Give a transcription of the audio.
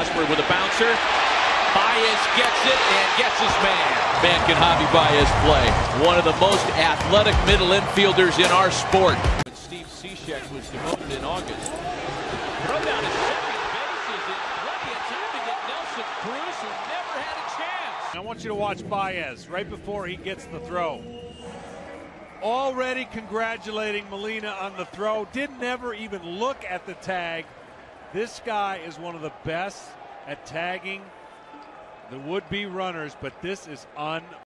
Osborne with a bouncer. Baez gets it and gets his man. Man, can Javi Baez play. One of the most athletic middle infielders in our sport. Steve Cishek was demoted in August. Throw down his second bases in plenty of time to get Nelson Cruz, who never had a chance. I want you to watch Baez right before he gets the throw. Already congratulating Molina on the throw. Didn't ever even look at the tag. This guy is one of the best at tagging the would be runners, but this is un.